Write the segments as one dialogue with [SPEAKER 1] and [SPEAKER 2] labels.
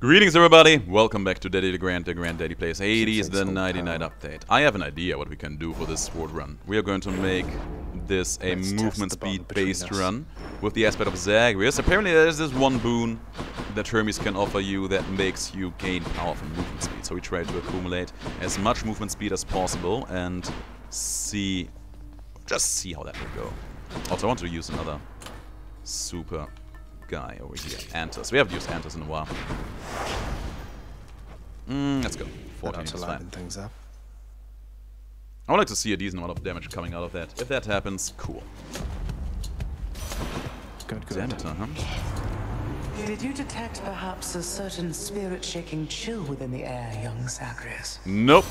[SPEAKER 1] Greetings everybody, welcome back to Daddy DeGrand, the Grand Daddy Plays Hades, the 99 update. I have an idea what we can do for this sword run. We are going to make this a
[SPEAKER 2] Let's
[SPEAKER 1] movement
[SPEAKER 2] test the bond
[SPEAKER 1] speed based
[SPEAKER 2] us.
[SPEAKER 1] run with the aspect of Zagreus. Apparently there's this one boon that Hermes can offer you that makes you gain power from movement speed. So we try to accumulate as much movement speed as possible and see, just see how that will go. Also I want to use another super guy over here, Antus. We haven't used Antus in a while. Mm, let's go. 14 is
[SPEAKER 2] to
[SPEAKER 1] fine.
[SPEAKER 2] things up.
[SPEAKER 1] I would like to see a decent amount of damage coming out of that. If that happens, cool.
[SPEAKER 2] Good, good.
[SPEAKER 1] Xanatar, huh?
[SPEAKER 3] Did you detect perhaps a certain spirit-shaking chill within the air, young Zagreus?
[SPEAKER 1] Nope.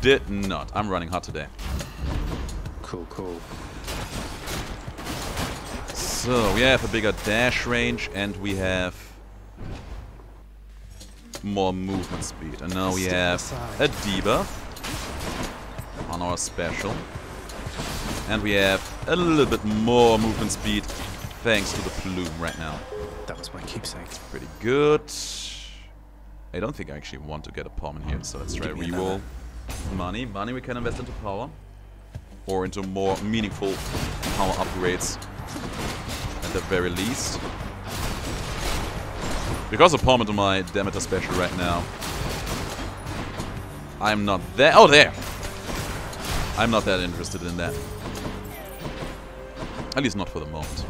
[SPEAKER 1] Did not. I'm running hot today.
[SPEAKER 2] Cool, cool.
[SPEAKER 1] So, we have a bigger dash range and we have more movement speed. And now we have a debuff on our special. And we have a little bit more movement speed thanks to the plume right now.
[SPEAKER 2] That was my keepsake.
[SPEAKER 1] Pretty good. I don't think I actually want to get a Pom in here, so let's try to
[SPEAKER 2] Give me
[SPEAKER 1] reroll money. Money we can invest into power. Or into more meaningful power upgrades. At the very least. Because of Pom into my Demeter special right now. I'm not that. Oh, there! I'm not that interested in that. At least not for the moment.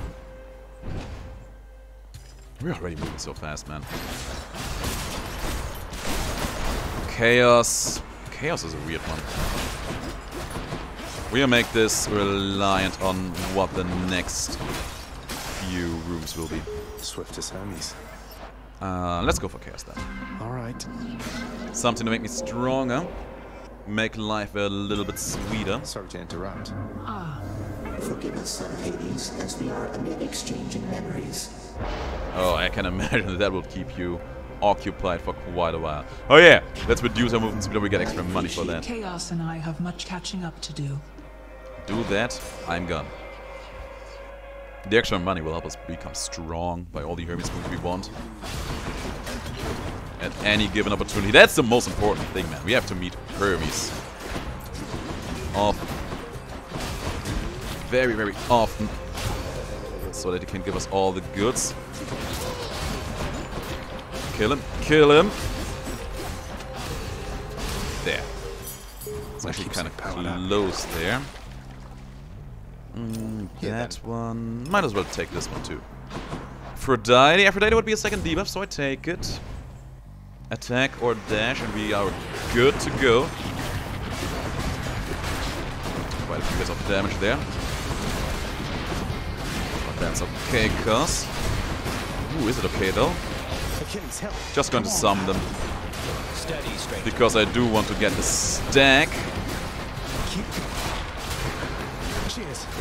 [SPEAKER 1] We're already moving so fast, man. Chaos. Chaos is a weird one. We'll make this reliant on what the next few rooms will be.
[SPEAKER 2] Swift as Hermes.
[SPEAKER 1] Uh, let's go for Chaos then.
[SPEAKER 2] Alright.
[SPEAKER 1] Something to make me stronger. Make life a little bit sweeter.
[SPEAKER 2] Sorry to interrupt. Ah.
[SPEAKER 4] Forgive us, son Hades, as we are amid exchanging memories.
[SPEAKER 1] Oh, I can imagine that that will keep you occupied for quite a while. Oh yeah, let's reduce our movement speed and we get extra money for that.
[SPEAKER 5] Chaos and I have much catching up to do.
[SPEAKER 1] Do that, I'm gone. The extra money will help us become strong by all the Hermes moves we want. At any given opportunity. That's the most important thing, man. We have to meet Hermes. Often. Very, very often. So that he can give us all the goods. Kill him. Kill him. There. It's actually kind of close there. Mm,
[SPEAKER 2] Here
[SPEAKER 1] that
[SPEAKER 2] then.
[SPEAKER 1] one. Might as well take this one too. Aphrodite. Aphrodite would be a second debuff, so I take it. Attack or dash, and we are good to go. Quite a few bits of damage there. But that's okay, cuz. Ooh, is it okay though?
[SPEAKER 2] Achilles, help!
[SPEAKER 1] Just going to summon them. Because I do want to get the stack.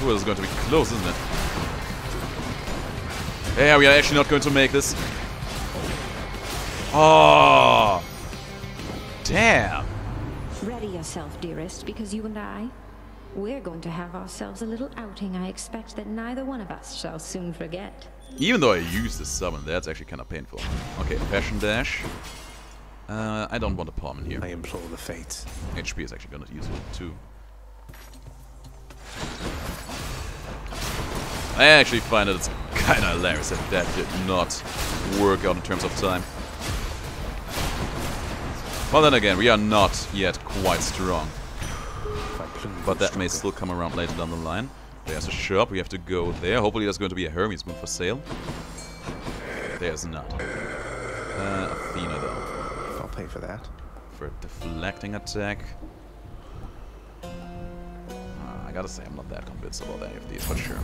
[SPEAKER 1] Ooh, this is going to be close, isn't it? Yeah, we are actually not going to make this. Oh! Damn!
[SPEAKER 6] Ready yourself, dearest, because you and I, we're going to have ourselves a little outing I expect that neither one of us shall soon forget.
[SPEAKER 1] Even though I use this summon, that's actually kind of painful. Okay, Passion Dash. Uh, I don't want a Pom in here.
[SPEAKER 2] I implore the fates.
[SPEAKER 1] HP is actually gonna use it too. I actually find that it's kinda hilarious that that did not work out in terms of time. Well then again, we are not yet quite strong,
[SPEAKER 2] If I plume
[SPEAKER 1] but that may still come around later down the line. There's a shop, we have to go there. Hopefully there's going to be a Hermes move for sale. There's not. Uh, Athena though.
[SPEAKER 2] I'll pay for that.
[SPEAKER 1] for a deflecting attack. I gotta say, I'm not that convinced about any of these, but sure.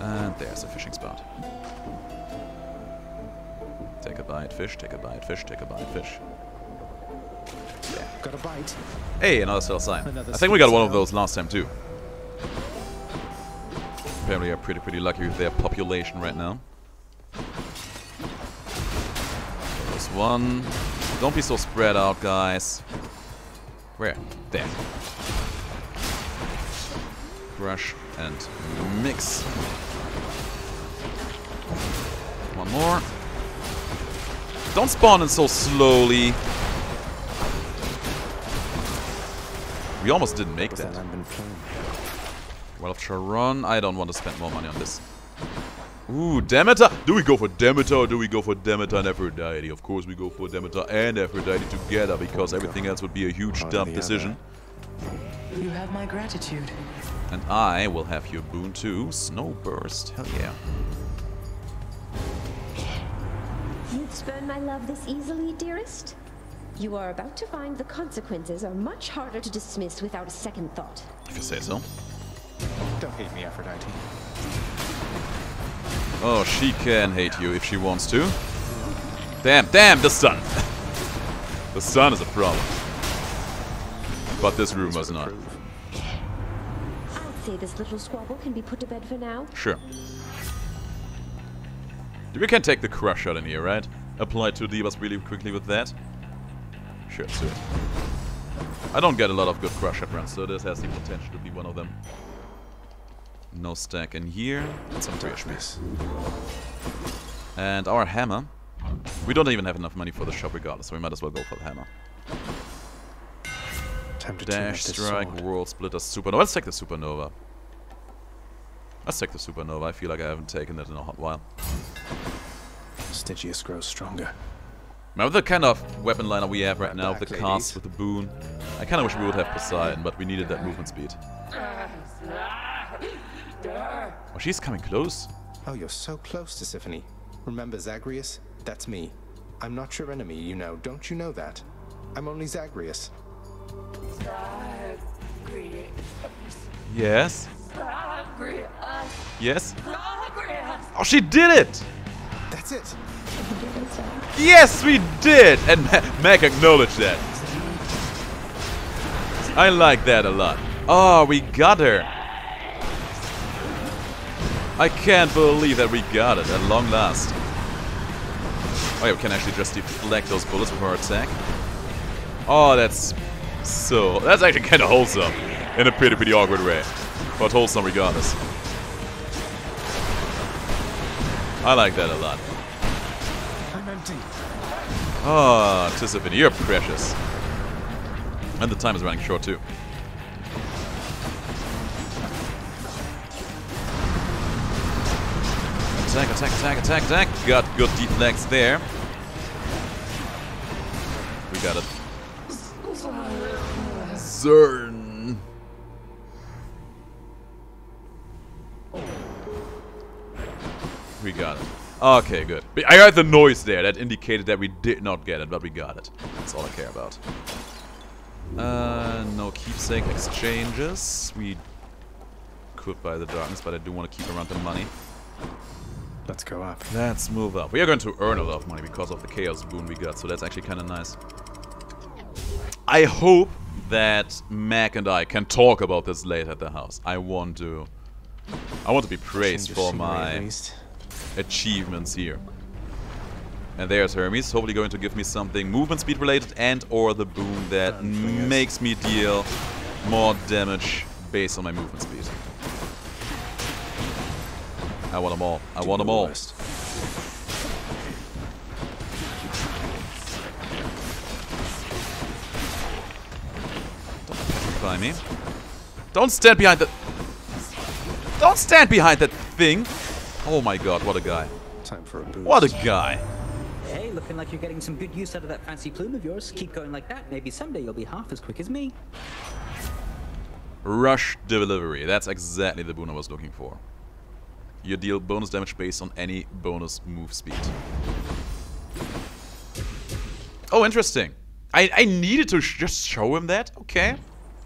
[SPEAKER 1] And there's a fishing spot. Take a bite, fish, take a bite, fish, take a bite, fish. Yeah.
[SPEAKER 2] Got a bite.
[SPEAKER 1] Hey, another cell sign.
[SPEAKER 2] Another
[SPEAKER 1] I think we got one of those last time too. Apparently, are pretty pretty lucky with their population right now. There's one. Don't be so spread out, guys. Where? There. Brush and mix. One more. Don't spawn in so slowly. We almost didn't make that.
[SPEAKER 2] that lambent plume?
[SPEAKER 1] Well, Charon, I don't want to spend more money on this. Ooh, Demeter! Do we go for Demeter or do we go for Demeter and Aphrodite? Of course we go for Demeter and Aphrodite together because everything else would be a huge dumb decision.
[SPEAKER 3] You have my gratitude.
[SPEAKER 1] And I will have your boon too. Snowburst. Hell yeah.
[SPEAKER 6] You'd spurn my love this easily, dearest? You are about to find the consequences are much harder to dismiss without a second thought.
[SPEAKER 1] If you say so.
[SPEAKER 2] Don't hate me, Aphrodite.
[SPEAKER 1] Oh, she can hate you if she wants to. Damn, damn, the sun! the sun is a problem. But this room was not.
[SPEAKER 2] Prove.
[SPEAKER 6] Say this little squabble can be put to bed for now.
[SPEAKER 1] Sure. We can take the crush shot in here, right? Apply two divas really quickly with that. Sure, let's do it. I don't get a lot of good crush runs, so this has the potential to be one of them. No stack in here. And some.
[SPEAKER 2] Darkness.
[SPEAKER 1] And our hammer. We don't even have enough money for the shop regardless, so we might as well go for the hammer.
[SPEAKER 2] Time to
[SPEAKER 1] Dash, strike, world splitter, supernova. Let's take the supernova. Let's take the supernova. I feel like I haven't taken it in a hot while.
[SPEAKER 2] Stygius grows stronger.
[SPEAKER 1] Remember the kind of weapon lineup we have right now, with the cast,
[SPEAKER 2] ladies.
[SPEAKER 1] with the boon? I kind of wish we would have Poseidon, but we needed that movement speed. Oh, she's coming close.
[SPEAKER 2] Oh, you're so close to Tisiphone. Remember Zagreus? That's me. I'm not your enemy, you know. Don't you know that? I'm only Zagreus.
[SPEAKER 1] Yes. Yes. Oh, she did it!
[SPEAKER 2] That's it.
[SPEAKER 1] Yes, we did! And Ma Mac acknowledged that. I like that a lot. Oh, we got her. I can't believe that we got it at long last. Oh yeah, we can actually just deflect those bullets with our attack. Oh, that's so... That's actually kind of wholesome. In a pretty, pretty awkward way. But wholesome regardless. I like that a lot.
[SPEAKER 2] I'm empty.
[SPEAKER 1] Oh, Tiffany, you're precious. And the time is running short too. Attack, attack, attack, attack, attack. Got good deflects there. We got it. Zern. We got it. Okay, good. I heard the noise there. That indicated that we did not get it, but we got it. That's all I care about. Uh, no keepsake exchanges. We could buy the darkness, but I do want to keep around the money.
[SPEAKER 2] Let's go up.
[SPEAKER 1] Let's move up. We are going to earn a lot of money because of the chaos boon we got, so that's actually kind of nice. I hope that Mac and I can talk about this later at the house. I want to. I want to be praised for my achievements here. And there's Hermes, hopefully going to give me something movement speed related and or the boon that
[SPEAKER 2] Done for yes.
[SPEAKER 1] makes me deal more damage based on my movement speed. I want them all. I want them all.
[SPEAKER 2] Worst.
[SPEAKER 1] By me. Don't stand behind the... Don't stand behind that thing! Oh my god, what a guy.
[SPEAKER 2] Time for a boost.
[SPEAKER 1] What a guy.
[SPEAKER 7] Hey, looking like you're getting some good use out of that fancy plume of yours. Keep going like that. Maybe someday you'll be half as quick as me.
[SPEAKER 1] Rush delivery. That's exactly the boon I was looking for. You deal bonus damage based on any bonus move speed. Oh, interesting. I, I needed to sh just show him that? Okay.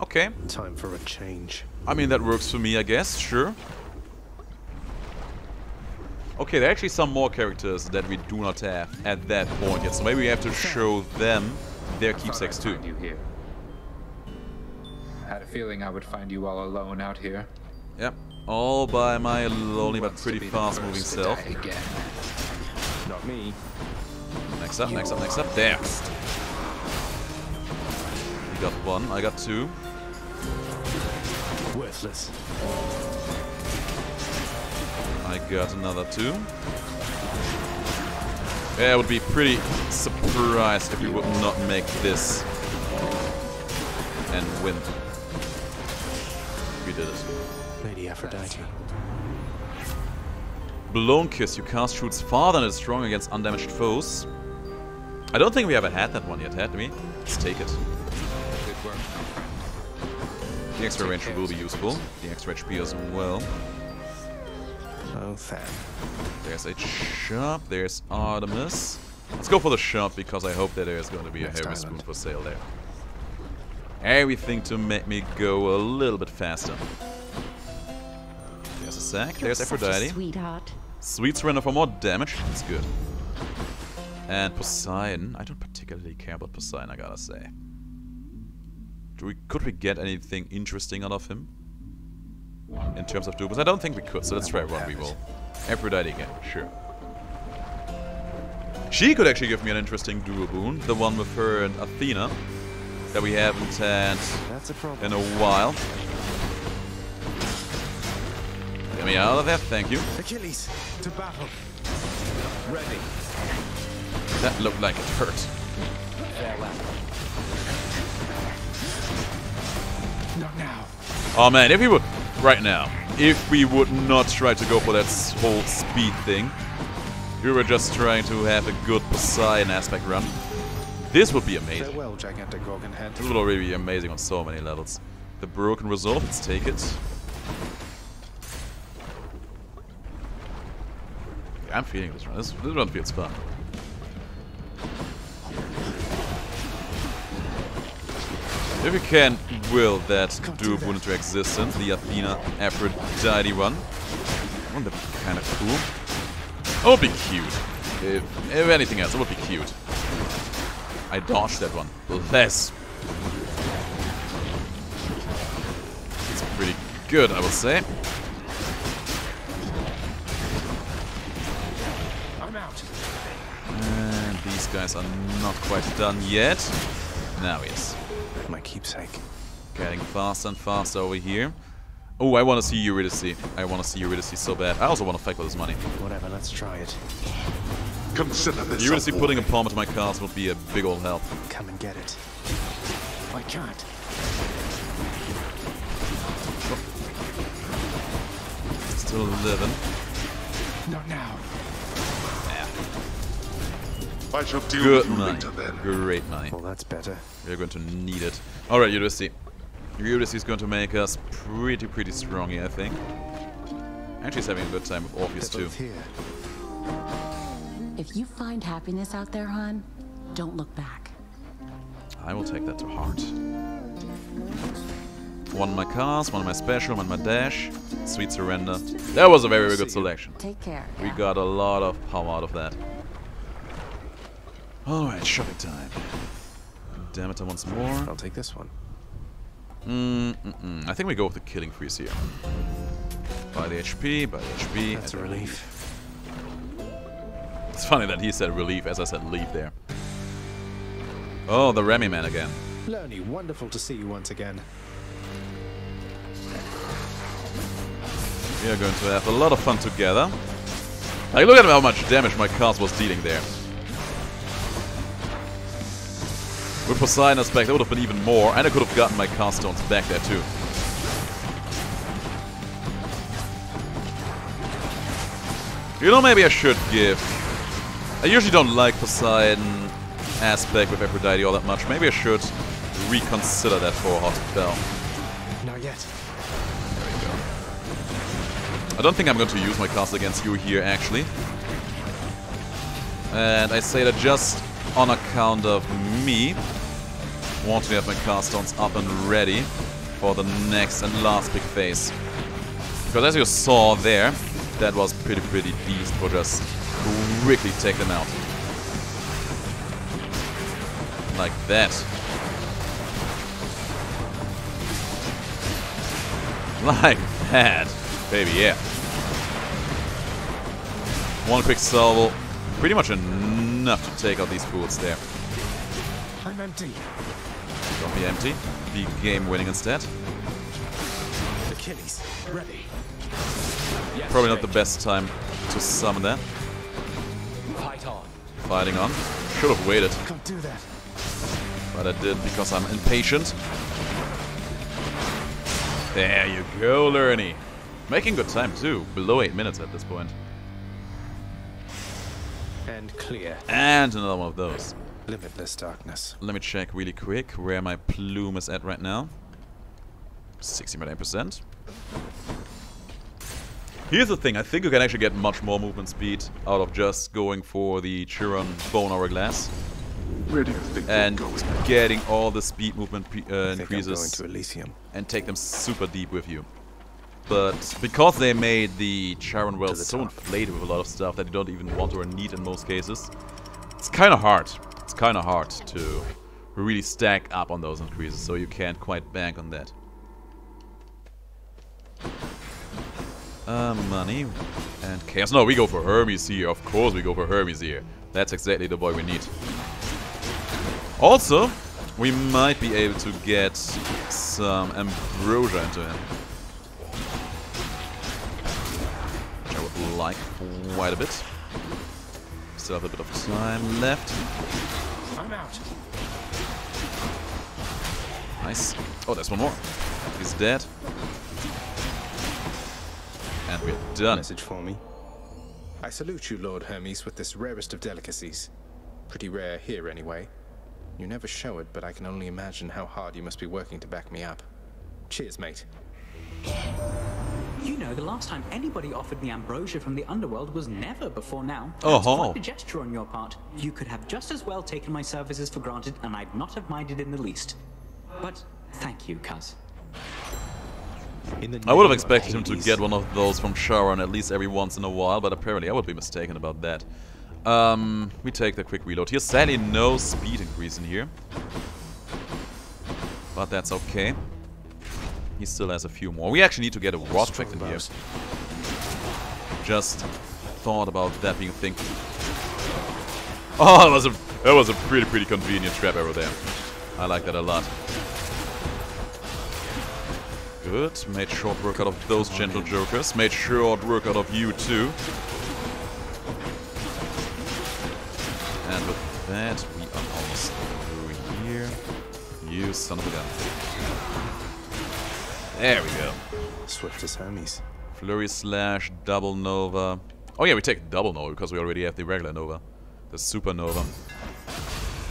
[SPEAKER 1] Okay.
[SPEAKER 2] Time for a change.
[SPEAKER 1] I mean, that works for me, I guess. Sure. Okay, there are actually some more characters that we do not have at that point yet. So maybe we have to show them their keepsakes too.
[SPEAKER 8] you here. Had a feeling I would find you all alone out here.
[SPEAKER 1] Yep. All by my lonely but pretty fast moving self.
[SPEAKER 8] Again.
[SPEAKER 2] Not me.
[SPEAKER 1] Next up, next up, next up. There. You got one, I got two. I got another two. Yeah, I would be pretty surprised if we would not make this and win. We did it.
[SPEAKER 2] Lady Aphrodite.
[SPEAKER 1] Blown Kiss. You cast shoots farther and is strong against undamaged foes. I don't think we ever had that one yet, had we? Let's take it.
[SPEAKER 8] Good work.
[SPEAKER 1] The extra range will be useful. The extra HP as well.
[SPEAKER 2] Oh, Than.
[SPEAKER 1] There's a shop. There's Artemis. Let's go for the shop because I hope that there's going to be
[SPEAKER 2] Next
[SPEAKER 1] a heavy spoon for sale there. Everything to make me go a little bit faster. There's a sack.
[SPEAKER 6] You're
[SPEAKER 1] There's Aphrodite.
[SPEAKER 6] sweetheart.
[SPEAKER 1] Sweet surrender for more damage. That's good. And Poseidon. I don't particularly care about Poseidon, I gotta say. Do we, could we get anything interesting out of him? In terms of duos? I don't think we could, so let's try one reroll. Aphrodite again, sure. She could actually give me an interesting duo boon. The one with her and Athena. That we haven't had
[SPEAKER 2] That's a
[SPEAKER 1] in a while. Get me out of there, thank you.
[SPEAKER 2] Achilles, to battle. Ready.
[SPEAKER 1] That looked like it hurt.
[SPEAKER 2] Not now.
[SPEAKER 1] Oh man, if we would, right now, if we would not try to go for that whole speed thing, we were just trying to have a good Poseidon aspect run, this would be amazing.
[SPEAKER 2] Farewell, gigantic Gorgonhead.
[SPEAKER 1] This would already be amazing on so many levels. The Broken Resolve, let's take it. I'm feeling this run. This, this run feels fun. If we can will that duo into existence, the Athena Aphrodite one. Wouldn't that be kind of cool? It would be cute. If, if anything else, it would be cute. I dodged that one. Less. It's pretty good, I would say.
[SPEAKER 2] I'm out.
[SPEAKER 1] And these guys are not quite done yet. Now he is.
[SPEAKER 2] My keepsake.
[SPEAKER 1] Getting faster and faster over here. Oh, I want to see Eurydice. I want to see Eurydice so bad. I also want to fight for this money.
[SPEAKER 2] Whatever, let's try it.
[SPEAKER 9] Consider this
[SPEAKER 1] Eurydice
[SPEAKER 9] a
[SPEAKER 1] putting a Pom into my cards would be a big old help.
[SPEAKER 2] Come and get it. I can't.
[SPEAKER 1] Still living.
[SPEAKER 2] Not now.
[SPEAKER 9] I shall deal
[SPEAKER 1] Good
[SPEAKER 9] with you
[SPEAKER 1] money.
[SPEAKER 9] later then.
[SPEAKER 1] Great money.
[SPEAKER 2] Well, that's better.
[SPEAKER 1] We're going to need it. Alright, Eurydice. Eurydice is going to make us pretty, pretty strong here, I think. And she's having a good time with Orpheus
[SPEAKER 2] They're
[SPEAKER 1] too.
[SPEAKER 2] here.
[SPEAKER 10] If you find happiness out there, hon, don't look back.
[SPEAKER 1] I will take that to heart. One of my cars, one of my special, one of my dash. Sweet surrender. That was a very, very good selection.
[SPEAKER 10] Take care.
[SPEAKER 1] We got a lot of power out of that. Alright, shopping time. Damn it, I want some more.
[SPEAKER 2] I'll take this one.
[SPEAKER 1] Mm, mm, mm. I think we go with the killing freeze here. By the HP, by the HP.
[SPEAKER 2] That's a
[SPEAKER 1] and then
[SPEAKER 2] relief.
[SPEAKER 1] It's funny that he said relief as I said leave there. Oh, the Remy man again.
[SPEAKER 2] Lernie, wonderful to see you once again.
[SPEAKER 1] We are going to have a lot of fun together. Like, look at how much damage my cast was dealing there. With Poseidon aspect, that would have been even more, and I could have gotten my cast stones back there too. You know, maybe I should give... I usually don't like Poseidon aspect with Aphrodite all that much. Maybe I should reconsider that for a hot spell.
[SPEAKER 2] Not yet.
[SPEAKER 1] I don't think I'm going to use my cast against you here, actually. And I say that just on account of me want to have my cast stones up and ready for the next and last big phase. Because as you saw there, that was pretty, pretty decent for just quickly take them out. Like that. Like that. Baby, yeah. One quick salvo. Pretty much enough to take out these fools there.
[SPEAKER 2] I'm empty.
[SPEAKER 1] Don't be empty. Be game winning instead.
[SPEAKER 2] Achilles, ready.
[SPEAKER 1] Probably not the best time to summon that.
[SPEAKER 2] Fight on.
[SPEAKER 1] fighting on. Should have waited,
[SPEAKER 2] Can't do that.
[SPEAKER 1] but I did because I'm impatient. There you go, Lernie. Making good time too. Below 8 minutes at this point.
[SPEAKER 2] And clear.
[SPEAKER 1] And another one of those.
[SPEAKER 2] Limitless darkness.
[SPEAKER 1] Let me check really quick where my plume is at right now. 69%. Here's the thing, I think you can actually get much more movement speed out of just going for the Charon Bone Hourglass
[SPEAKER 9] Where do you think
[SPEAKER 1] and
[SPEAKER 9] going?
[SPEAKER 1] getting all the speed movement uh,
[SPEAKER 2] I going
[SPEAKER 1] increases
[SPEAKER 2] to Elysium.
[SPEAKER 1] and take them super deep with you. But because they made the Charon Well so inflated with a lot of stuff that you don't even want or need in most cases, it's kind of hard. It's kind of hard to really stack up on those increases, so you can't quite bank on that. Uh, money and chaos. No, we go for Hermes here. Of course we go for Hermes here. That's exactly the boy we need. Also, we might be able to get some ambrosia into him. Like quite a bit. Still have a bit of time left.
[SPEAKER 2] I'm out.
[SPEAKER 1] Nice. Oh, there's one more. He's dead. And we're done.
[SPEAKER 2] Message for me. I salute you, Lord Hermes, with this rarest of delicacies. Pretty rare here, anyway. You never show it, but I can only imagine how hard you must be working to back me up. Cheers, mate.
[SPEAKER 7] You know, the last time anybody offered me ambrosia from the underworld was never before now.
[SPEAKER 1] Oh,
[SPEAKER 7] That's
[SPEAKER 1] ho.
[SPEAKER 7] quite a gesture on your part. You could have just as well taken my services for granted, and I'd not have minded in the least. But thank you, cuz.
[SPEAKER 1] I would have expected him to get one of those from Charon at least every once in a while, but apparently I would be mistaken about that. Um, we take the quick reload here. Sadly, no speed increase in here. But that's okay. He still has a few more. We actually need to get a rod track in here. Just thought about that being a thing. Oh, that was a that was a pretty pretty convenient trap arrow there. I like that a lot. Good. Made short work out of those gentle jokers. Made short work out of you too. And with that, we are almost through here. You son of a gun. There we go.
[SPEAKER 2] Swift as Hermes.
[SPEAKER 1] Flurry Slash, Double Nova. Oh yeah, we take Double Nova because we already have the regular Nova. The Supernova.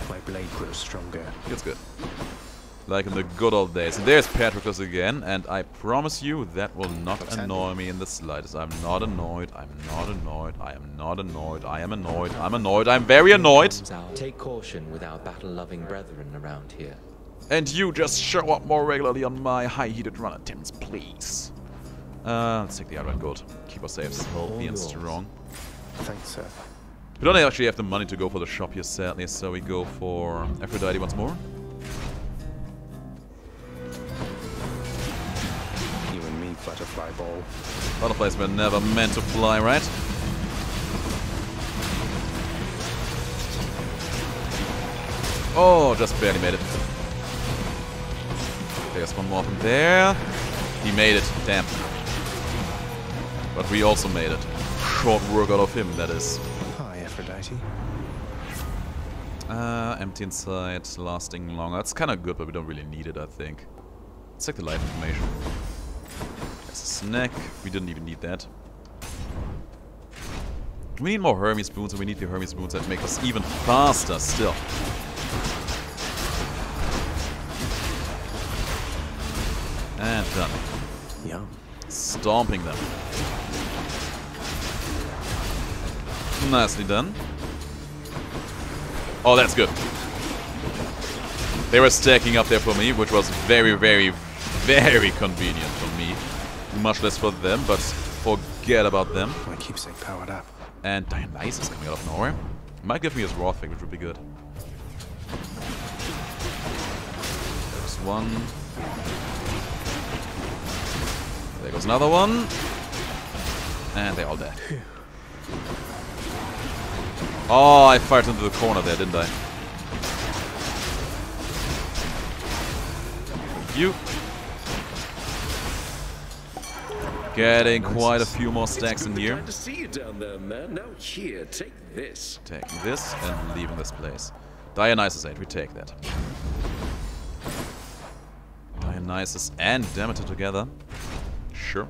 [SPEAKER 2] My blade grows stronger.
[SPEAKER 1] It's good. Like in the good old days. And there's Patroclus again, and I promise you that will not
[SPEAKER 2] What's
[SPEAKER 1] annoy me in the slightest. I'm not annoyed, I'm not annoyed, I am not annoyed, I am annoyed, I'm annoyed, I'm very annoyed.
[SPEAKER 11] Take caution with our battle-loving brethren around here.
[SPEAKER 1] And you just show up more regularly on my high-heated run attempts, please. Uh, let's take the Iron Gold. Keep us safe, healthy and strong.
[SPEAKER 2] Thanks, sir.
[SPEAKER 1] We don't actually have the money to go for the shop here, sadly, so we go for Aphrodite once more.
[SPEAKER 2] You and me, butterfly ball.
[SPEAKER 1] Butterflies were never meant to fly, right? Oh, just barely made it. There's one more from there. He made it. Damn. But we also made it. Short work out of him, that is.
[SPEAKER 2] Hi, Aphrodite.
[SPEAKER 1] Uh, empty inside, lasting longer. It's kind of good, but we don't really need it, I think. Let's check the life information. There's a snack. We didn't even need that. We need more Hermes boons, and we need the Hermes boons that make us even faster still. Done.
[SPEAKER 2] Yum.
[SPEAKER 1] Stomping them. Nicely done. Oh, that's good. They were stacking up there for me, which was very, very, very convenient for me. Much less for them, but forget about them.
[SPEAKER 2] My keepsake powered up.
[SPEAKER 1] And Dionysus coming out of nowhere. Might give me his Raw thing, which would be good. There's one. Goes another one. And they're all dead. Oh, I fired into the corner there, didn't I? You. Getting quite a few more stacks in here.
[SPEAKER 12] To see you down there, man. Now here, take this.
[SPEAKER 1] Taking this and leaving this place. Dionysus 8, we take that. Dionysus and Demeter together. Sure.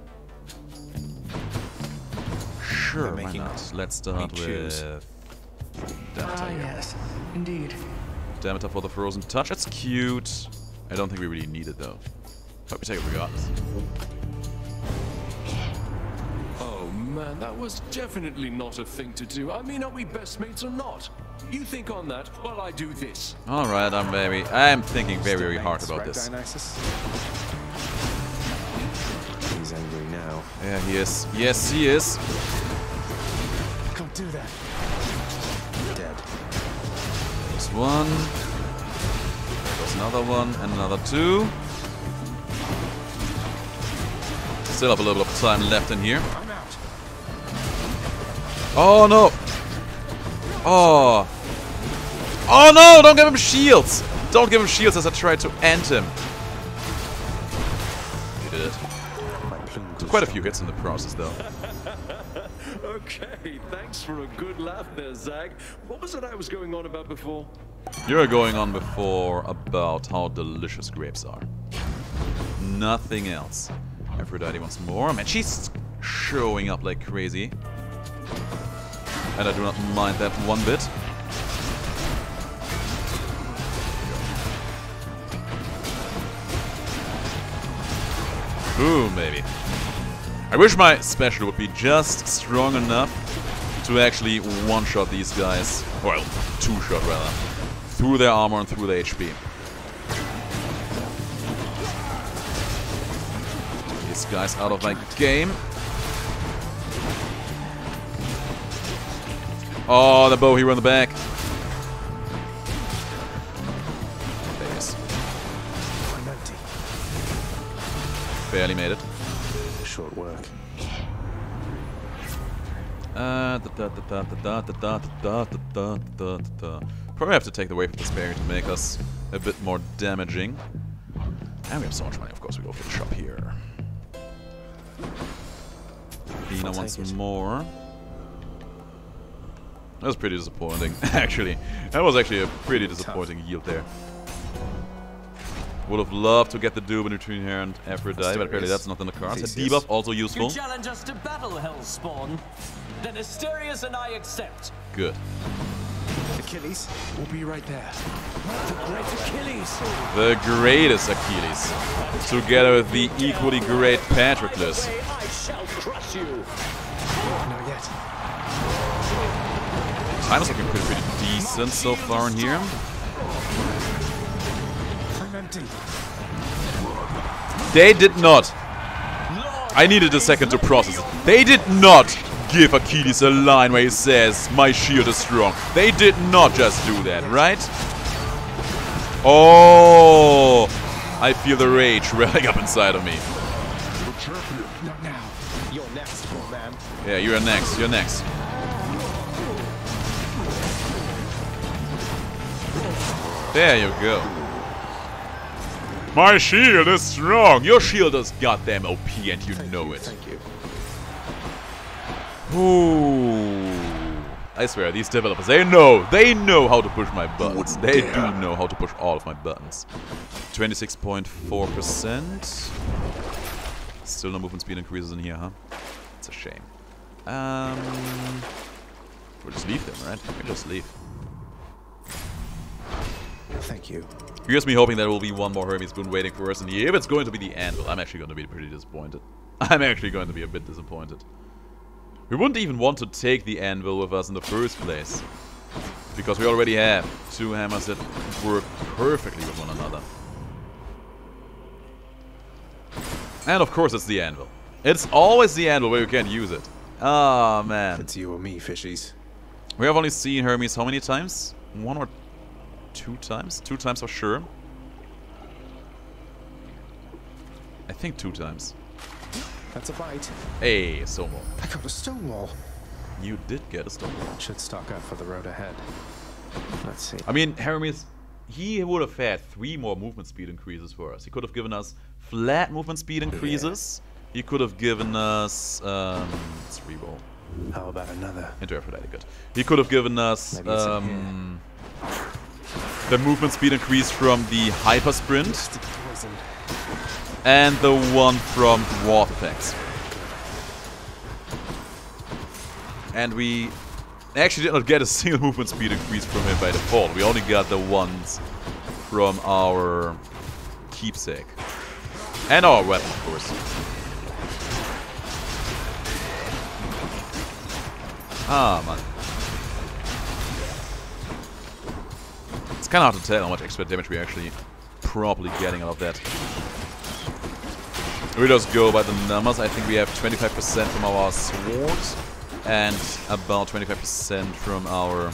[SPEAKER 1] Sure, why
[SPEAKER 2] making
[SPEAKER 1] not? Let's start
[SPEAKER 2] me choose.
[SPEAKER 1] with Demeter
[SPEAKER 3] Ah, yes, indeed.
[SPEAKER 1] Demeter for the Frozen Touch. It's cute. I don't think we really need it though. But we take it regardless.
[SPEAKER 12] Oh man, that was definitely not a thing to do. I mean, are we best mates or not? You think on that while I do this.
[SPEAKER 1] Alright, I'm very I'm thinking very, very hard about
[SPEAKER 2] right,
[SPEAKER 1] this.
[SPEAKER 2] Dionysus? He's angry now.
[SPEAKER 1] Yeah, he is. Yes, he is.
[SPEAKER 2] Can't do that. Dead.
[SPEAKER 1] There's one. There's another one and another two. Still have a little bit of time left in here. Oh no! Oh! Oh no! Don't give him shields! Don't give him shields as I try to end him. Quite a few hits in the process though.
[SPEAKER 12] okay, thanks for a good laugh there, Zag. What was it I was going on about before?
[SPEAKER 1] You were going on before about how delicious grapes are. Nothing else. Aphrodite wants more. Man, she's showing up like crazy. And I do not mind that one bit. Boom, baby. I wish my special would be just strong enough to actually one-shot these guys. Well, two-shot rather. Through their armor and through their HP. These guys out of my game. Oh, the bow hero in the back. Barely made it. Probably have to take the wave of despair to make us a bit more damaging. And we have so much money, of course, we go for the shop here.
[SPEAKER 2] I'll
[SPEAKER 1] wants more. That was pretty disappointing, actually. That was actually a pretty disappointing yield there. Would have loved to get the duo between here and Aphrodite, but apparently that's not in the cards. A debuff also
[SPEAKER 13] You
[SPEAKER 1] useful.
[SPEAKER 13] challenge us to battle, Hellspawn. Then Asterius and I accept.
[SPEAKER 1] Good.
[SPEAKER 2] Achilles, we'll be right there.
[SPEAKER 13] The great Achilles.
[SPEAKER 1] The greatest Achilles. Together with the equally great Patroclus.
[SPEAKER 13] I shall crush you.
[SPEAKER 2] Not yet.
[SPEAKER 1] Time is looking pretty, pretty decent so far in here. They did not. I needed a second to process it. They did not give Achilles a line where he says, my shield is strong. They did not just do that, right? Oh, I feel the rage welling up inside of me.
[SPEAKER 2] Not now. You're next, old man.
[SPEAKER 1] Yeah, you're next, you're next. There you go. My shield is strong. Your shield is goddamn OP and you know it.
[SPEAKER 2] Thank you.
[SPEAKER 1] Ooh. I swear, these developers, they know, they know how to push my buttons. They do know how to push all of my buttons. 26.4%. Still no movement speed increases in here, huh? It's a shame. Um, we'll just leave them, right? We'll just leave.
[SPEAKER 2] Thank you.
[SPEAKER 1] Here's me hoping there will be one more Hermes Boon waiting for us in here. If it's going to be the Anvil, I'm actually going to be pretty disappointed. I'm actually going to be a bit disappointed. We wouldn't even want to take the Anvil with us in the first place. Because we already have two hammers that work perfectly with one another. And of course it's the Anvil. It's always the Anvil where you can't use it. Ah, man.
[SPEAKER 2] It's you or me, fishies.
[SPEAKER 1] We have only seen Hermes how many times? One or two times? Two times for sure. I think two times.
[SPEAKER 2] That's a bite.
[SPEAKER 1] Hey, Stonewall.
[SPEAKER 2] I got a stone wall.
[SPEAKER 1] You did get a Stonewall.
[SPEAKER 2] Should stock up for the road ahead. Let's see.
[SPEAKER 1] I mean, Hermes, he would have had three more movement speed increases for us. He could have given us flat movement speed increases He could have given us... Um, let's reroll.
[SPEAKER 2] How about another?
[SPEAKER 1] Into Aphrodite, good. He could have given us
[SPEAKER 2] Maybe it's in
[SPEAKER 1] um, the movement speed increase from the Hyper Sprint and the one from Dwarf Effects. And we actually did not get a single movement speed increase from him by default. We only got the ones from our keepsake. And our weapon, of course. Ah, man. It's kind of hard to tell how much extra damage we're actually properly getting out of that. We just go by the numbers. I think we have 25% from our swords and about 25% from our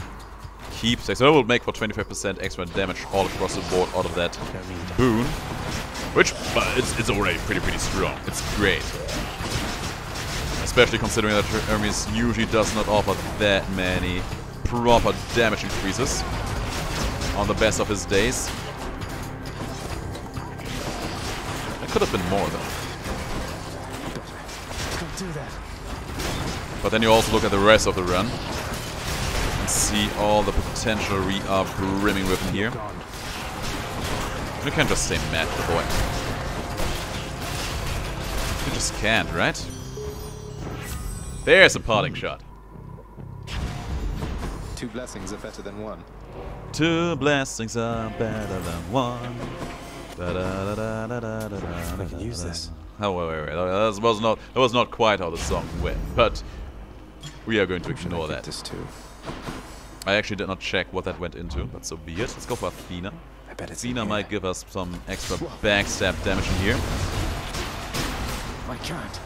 [SPEAKER 1] keepsake. So that will make for 25% extra damage all across the board out of that boon. Which, but it's, it's already pretty, pretty strong. It's great. Especially considering that Hermes usually does not offer that many proper damage increases on the best of his days. It could have been more though.
[SPEAKER 2] Don't that.
[SPEAKER 1] But then you also look at the rest of the run and see all the potential we are brimming with in here. You can't just stay mad, the boy. You just can't, right? There's a parting shot.
[SPEAKER 2] Two blessings are better than one.
[SPEAKER 1] Two blessings are better than one. Da -da -da
[SPEAKER 2] I can use this.
[SPEAKER 1] Oh wait, wait, wait. That was not that was not quite how the song went, but we are going to ignore that.
[SPEAKER 2] This too.
[SPEAKER 1] I actually did not check what that went into, but so be it. Let's go for Athena.
[SPEAKER 2] I bet it's
[SPEAKER 1] Athena might give us some extra backstab damage in here.
[SPEAKER 2] My can't.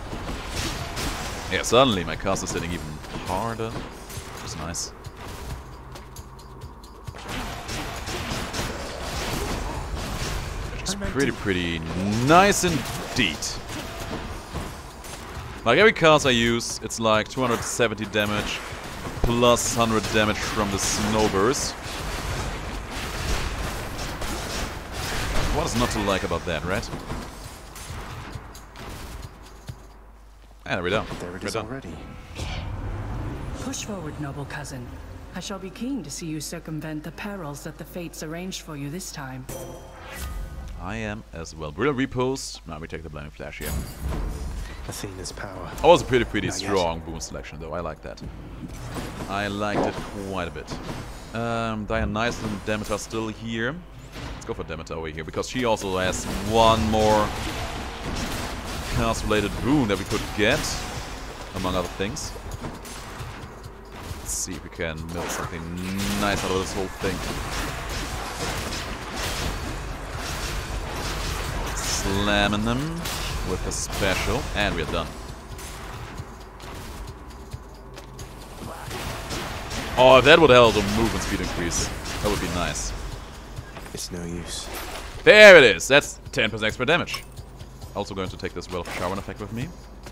[SPEAKER 1] Yeah, suddenly my cast is hitting even harder, which is nice. Which is pretty, pretty nice indeed. Like every cast I use, it's like 270 damage plus 100 damage from the snowburst. What is not to like about that, right? And there we go.
[SPEAKER 2] There it
[SPEAKER 1] We're
[SPEAKER 2] is
[SPEAKER 1] done.
[SPEAKER 2] already.
[SPEAKER 5] Push forward, noble cousin. I shall be keen to see you circumvent the perils that the fates arranged for you this time.
[SPEAKER 1] I am as well. Brilliant Riposte. Now we take the Blinding Flash here.
[SPEAKER 2] Athena's power.
[SPEAKER 1] That was a pretty, pretty
[SPEAKER 2] Not yet.
[SPEAKER 1] strong boon selection though. I like that. I liked it quite a bit. Um, Dionysus and Demeter are still here. Let's go for Demeter over here because she also has one more cast-related boon that we could get, among other things. Let's see if we can milk something nice out of this whole thing. Slamming them with a special, and we're done. Oh, if that would help the movement speed increase, that would be nice.
[SPEAKER 2] It's no use.
[SPEAKER 1] There it is! That's 10% extra damage. Also going to take this Well of Charon effect with me.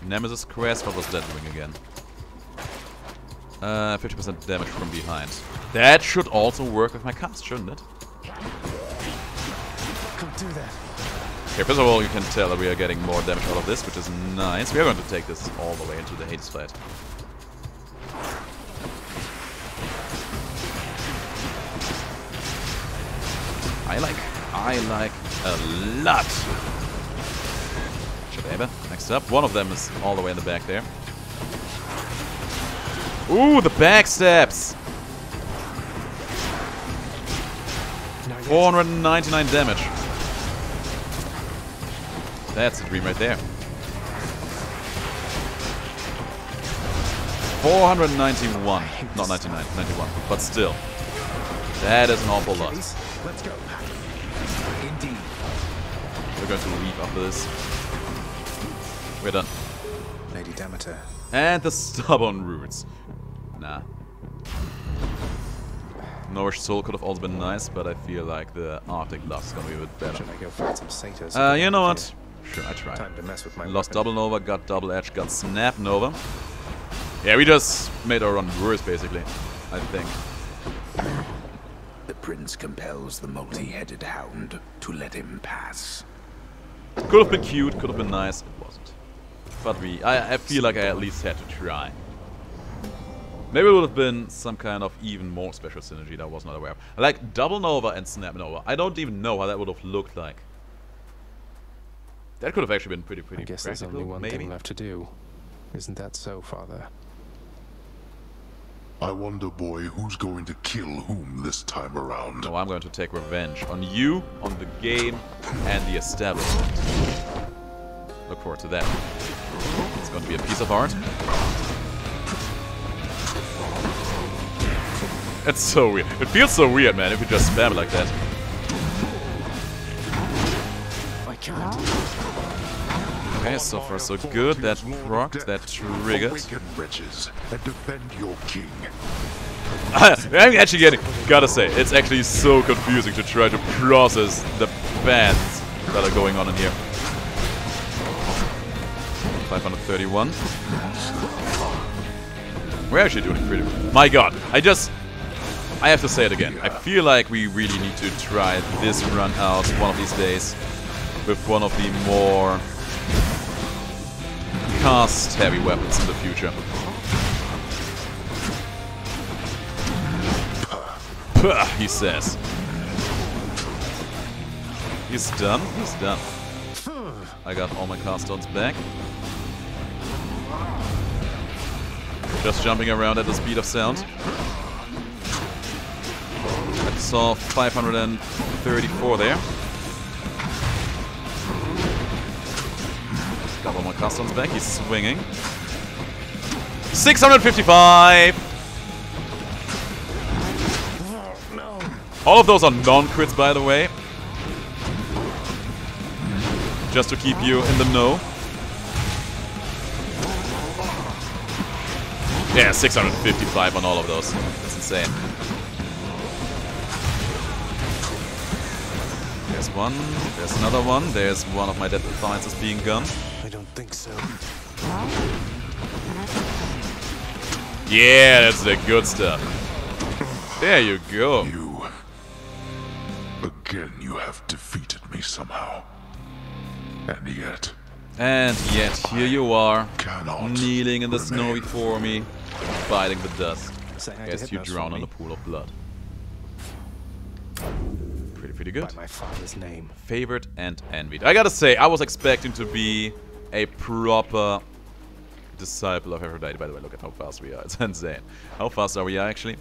[SPEAKER 1] Nemesis Crest, what was that doing again? Uh, 50% damage from behind. That should also work with my cast, shouldn't it?
[SPEAKER 2] Don't do that.
[SPEAKER 1] Okay, first of all, you can tell that we are getting more damage out of this, which is nice. We are going to take this all the way into the Hades fight. I like, I like a lot. Shababa, next up. One of them is all the way in the back there. Ooh, the back steps! 499 damage. That's a dream right there. 491. Not 99, 91. But still. That is an awful lot.
[SPEAKER 2] Let's go.
[SPEAKER 12] Indeed.
[SPEAKER 1] We're going to leave after this. We're done.
[SPEAKER 2] Lady Demeter.
[SPEAKER 1] And the stubborn roots. Nah. Nourished Soul could have also been nice, but I feel like the Arctic Blast is gonna be a bit better.
[SPEAKER 2] Should I go fight some satyrs?
[SPEAKER 1] Uh, you know what? Sure, I try.
[SPEAKER 2] Time to mess with my
[SPEAKER 1] Lost
[SPEAKER 2] weapon.
[SPEAKER 1] Double Nova, got Double Edge, got Snap Nova. Yeah, we just made our run worse, basically. I think.
[SPEAKER 14] The prince compels the multi-headed hound to let him pass.
[SPEAKER 1] Could have been cute, could have been nice. It wasn't. But we, I, I feel like I at least had to try. Maybe it would have been some kind of even more special synergy that I was not aware of. Like Double Nova and Snap Nova. I don't even know how that would have looked like. That could have actually been pretty, pretty
[SPEAKER 2] I guess
[SPEAKER 1] practical,
[SPEAKER 2] there's only one
[SPEAKER 1] maybe.
[SPEAKER 2] thing left to do. Isn't that so, Father?
[SPEAKER 9] I wonder, boy, who's going to kill whom this time around.
[SPEAKER 1] No, I'm going to take revenge on you, on the game, and the establishment. Look forward to that. It's going to be a piece of art. That's so weird. It feels so weird, man, if you just spam it like that.
[SPEAKER 2] I can't.
[SPEAKER 1] Okay, so far so good. That proc, that triggered.
[SPEAKER 9] Awaken riches and defend your king.
[SPEAKER 1] I'm actually getting, gotta say, it's actually so confusing to try to process the bands that are going on in here. 531. We're actually doing pretty well. My god, I just... I have to say it again. I feel like we really need to try this run out one of these days with one of the more cast-heavy weapons in the future. Puh, he says. He's done. He's done. I got all my cast stones back. Just jumping around at the speed of sound. I saw 534 there. My cast stones back. He's swinging. 655! All of those are non-crits, by the way. Just to keep you in the know. Yeah, 655 on all of those. That's insane. There's one, there's another one, there's one of my dead appliances being gunned.
[SPEAKER 2] I don't think so.
[SPEAKER 1] Yeah, that's the good stuff. There you go.
[SPEAKER 9] You. Again, you have defeated me somehow. And yet.
[SPEAKER 1] And yet, here you are, kneeling in the snow before me, fighting the dust.
[SPEAKER 2] Say hi to
[SPEAKER 1] Guess you drown
[SPEAKER 2] for
[SPEAKER 1] in a pool of blood. Pretty, pretty good.
[SPEAKER 2] By my father's name.
[SPEAKER 1] Favored and envied. I gotta say, I was expecting to be a proper disciple of Aphrodite. By the way, look at how fast we are. It's insane. How fast are we actually?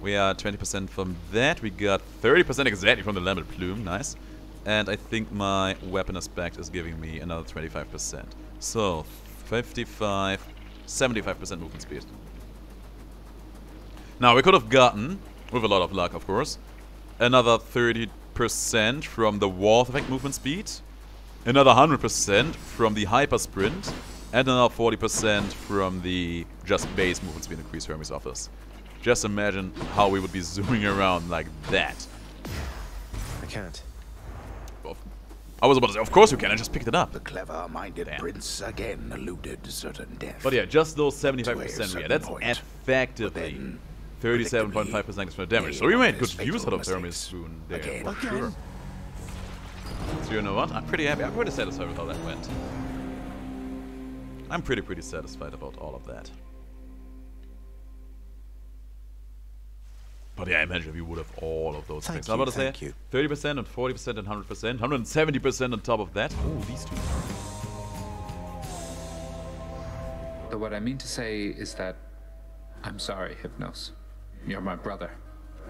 [SPEAKER 1] We are 20% from that. We got 30% exactly from the Lambent Plume. Nice. And I think my weapon aspect is giving me another 25%. So, 55, 75% movement speed. Now, we could have gotten, with a lot of luck, of course, another 30% from the Warth effect movement speed, another 100% from the Hyper Sprint, and another 40% from the just base movement speed increase Hermes offers. Just imagine how we would be zooming around like that.
[SPEAKER 2] I can't.
[SPEAKER 1] I was about to say, of course you can, I just picked it up.
[SPEAKER 14] The clever-minded prince again eluded certain death.
[SPEAKER 1] But yeah, just those 75% yeah,
[SPEAKER 14] certain
[SPEAKER 1] that's
[SPEAKER 14] point.
[SPEAKER 1] effectively 37.5% extra damage. So we made good use out of Hermes boon there,
[SPEAKER 14] Again.
[SPEAKER 1] for sure. So you know what? I'm pretty happy. I'm pretty satisfied with how that went. I'm pretty, pretty satisfied about all of that. But yeah, imagine if you would have all of those
[SPEAKER 2] Thank
[SPEAKER 1] things. I'm about to
[SPEAKER 2] you,
[SPEAKER 1] say
[SPEAKER 2] thank
[SPEAKER 1] 30% and 40% and 100%, 170% on top of that. Oh, these two.
[SPEAKER 8] But what I mean to say is that I'm sorry, Hypnos. You're my brother,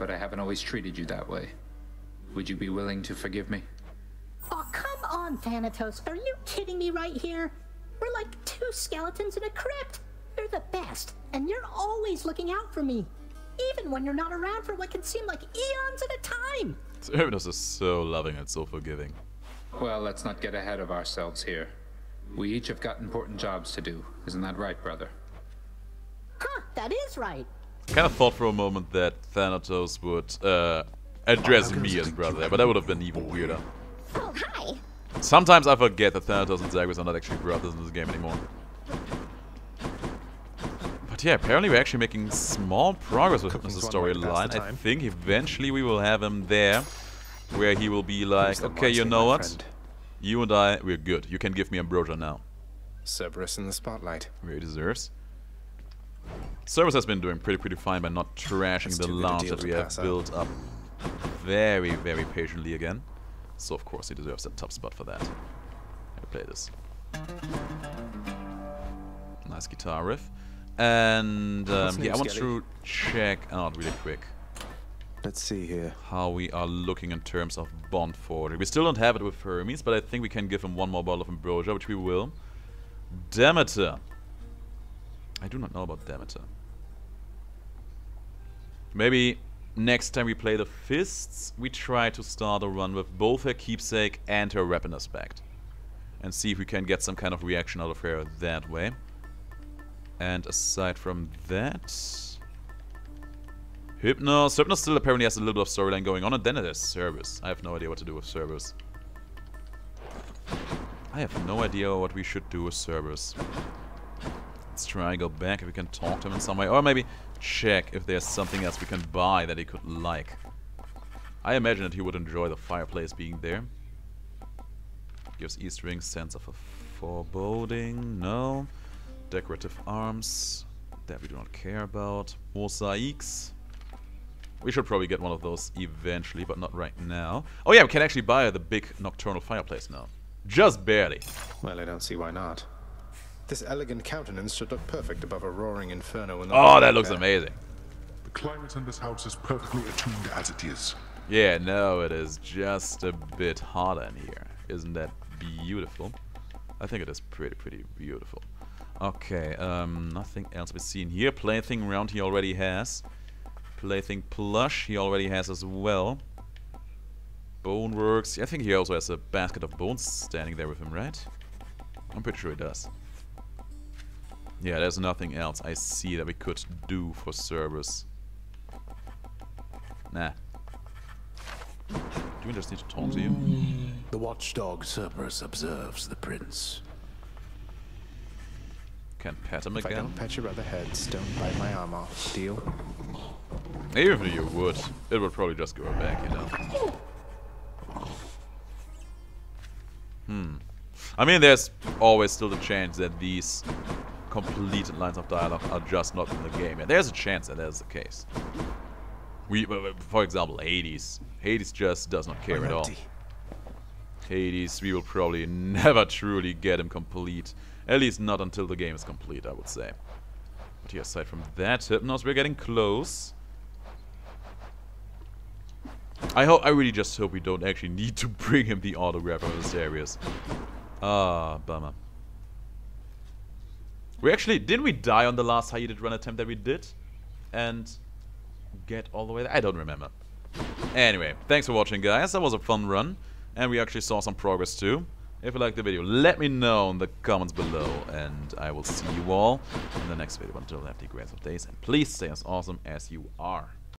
[SPEAKER 8] but I haven't always treated you that way. Would you be willing to forgive me?
[SPEAKER 15] Oh, come on, Thanatos. Are you kidding me right here? We're like two skeletons in a crypt. You're the best, and you're always looking out for me. Even when you're not around for what can seem like eons at a time.
[SPEAKER 1] Terminus is so loving and so forgiving.
[SPEAKER 8] Well, let's not get ahead of ourselves here. We each have got important jobs to do. Isn't that right, brother?
[SPEAKER 15] Huh, that is right.
[SPEAKER 1] I kind of thought for a moment that Thanatos would uh, address me as brother, but that would have been even weirder.
[SPEAKER 15] Oh, hi.
[SPEAKER 1] Sometimes I forget that Thanatos and Zagreus are not actually brothers in this game anymore. But yeah, apparently we're actually making small progress with
[SPEAKER 2] Cooking's
[SPEAKER 1] Hypnos'
[SPEAKER 2] one way to pass
[SPEAKER 1] storyline. I think eventually we will have him there, where he will be like, okay, you know what?
[SPEAKER 2] friend."
[SPEAKER 1] You and I, we're good. You can give me Ambrosia now.
[SPEAKER 2] Cerberus in the spotlight.
[SPEAKER 1] Where he deserves. Cerberus has been doing pretty, pretty fine by not trashing
[SPEAKER 2] That's
[SPEAKER 1] the
[SPEAKER 2] too
[SPEAKER 1] lounge that we have built up very, very patiently again. So of course he deserves that top spot for that. Let me play this. Nice guitar riff. And um, yeah, I want
[SPEAKER 2] Skelly?
[SPEAKER 1] to check out really quick
[SPEAKER 2] Let's see here.
[SPEAKER 1] how we are looking in terms of bond forging. We still don't have it with Hermes, but I think we can give him one more bottle of Ambrosia, which we will. Demeter. I do not know about Demeter. Maybe next time we play the Fists, we try to start a run with both her Keepsake and her Weapon Aspect. And see if we can get some kind of reaction out of her that way. And aside from that... Hypnos. Hypnos still apparently has a little bit of storyline going on, and then it has. I have no idea what to do with Cerberus. I have no idea what we should do with Cerberus. Let's try and go back if we can talk to him in some way. Or maybe check if there's something else we can buy that he could like. I imagine that he would enjoy the fireplace being there. Gives East Ring sense of a foreboding. No. Decorative arms. That we do not care about. Mosaics. We should probably get one of those eventually, but not right now. Oh yeah, we can actually buy the big nocturnal fireplace now. Just barely.
[SPEAKER 2] Well, I don't see why not. This elegant countenance should look perfect above a roaring inferno in the
[SPEAKER 1] Oh, that looks amazing.
[SPEAKER 9] The climate in this house is perfectly attuned as it is.
[SPEAKER 1] Yeah, no, it is just a bit hotter in here. Isn't that beautiful? I think it is pretty, pretty beautiful. Okay, um, nothing else we've seen here. Plaything round he already has. Plaything plush he already has as well. Boneworks. I think he also has a basket of bones standing there with him, right? I'm pretty sure he does. Yeah, there's nothing else I see that we could do for Cerberus. Nah. Do we just need to talk to you?
[SPEAKER 14] The watchdog Cerberus observes the prince.
[SPEAKER 1] Can pet him
[SPEAKER 2] If I
[SPEAKER 1] again?
[SPEAKER 2] don't pet your other heads, don't bite my arm off. Deal?
[SPEAKER 1] Even if you would, it would probably just go back, you know. Hmm. I mean, there's always still the chance that these completed lines of dialogue are just not in the game. And there's a chance that that is the case. We, for example, Hades. Hades just does not care at all. Hades, we will probably never truly get him complete. At least not until the game is complete, I would say. But yeah, aside from that, Hypnos, we're getting close. I hope, I really just hope we don't actually need to bring him the autograph of Asterius. Ah, bummer. We actually, didn't we die on the last high-heated run attempt that we did? And get all the way there? I don't remember. Anyway, thanks for watching, guys. That was a fun run. And we actually saw some progress, too. If you liked the video, let me know in the comments below. And I will see you all in the next video. Until then, have the greatest of days. And please stay as awesome as you are.